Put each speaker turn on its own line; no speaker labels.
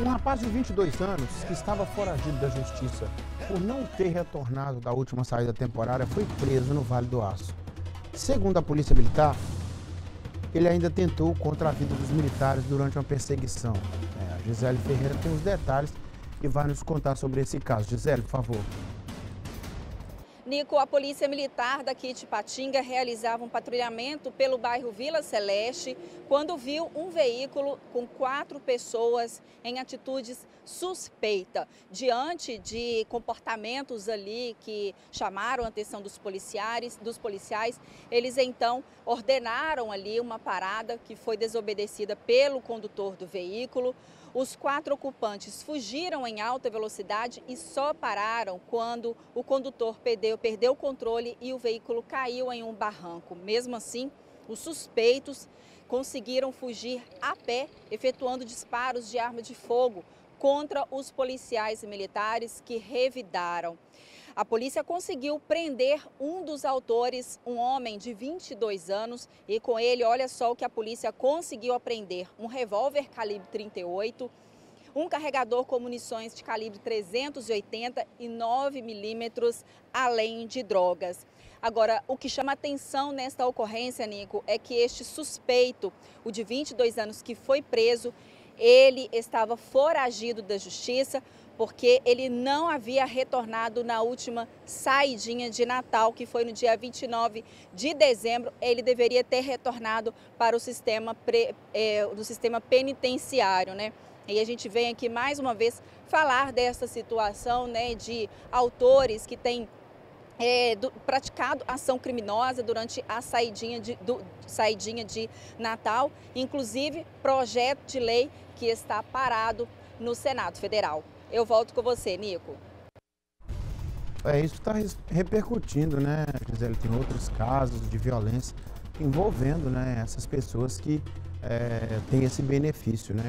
Um rapaz de 22 anos que estava foragido da justiça por não ter retornado da última saída temporária foi preso no Vale do Aço. Segundo a Polícia Militar, ele ainda tentou contra a vida dos militares durante uma perseguição. É, a Gisele Ferreira tem os detalhes e vai nos contar sobre esse caso. Gisele, por favor.
Nico, a Polícia Militar daqui de Patinga realizava um patrulhamento pelo bairro Vila Celeste quando viu um veículo com quatro pessoas em atitudes suspeita. Diante de comportamentos ali que chamaram a atenção dos policiais, dos policiais, eles então ordenaram ali uma parada que foi desobedecida pelo condutor do veículo. Os quatro ocupantes fugiram em alta velocidade e só pararam quando o condutor perdeu, perdeu o controle e o veículo caiu em um barranco. Mesmo assim, os suspeitos conseguiram fugir a pé, efetuando disparos de arma de fogo contra os policiais militares que revidaram. A polícia conseguiu prender um dos autores, um homem de 22 anos, e com ele, olha só o que a polícia conseguiu apreender: um revólver calibre 38, um carregador com munições de calibre 380 e 9 milímetros, além de drogas. Agora, o que chama atenção nesta ocorrência, Nico, é que este suspeito, o de 22 anos que foi preso, ele estava foragido da justiça porque ele não havia retornado na última saidinha de Natal, que foi no dia 29 de dezembro. Ele deveria ter retornado para o sistema, pre, do sistema penitenciário, né? E a gente vem aqui mais uma vez falar dessa situação né, de autores que têm é, do, praticado ação criminosa durante a saidinha de, do, saidinha de Natal, inclusive projeto de lei que está parado no Senado Federal. Eu volto com você, Nico.
É, isso está repercutindo, né, Gisele? Tem outros casos de violência envolvendo né, essas pessoas que é, têm esse benefício, né?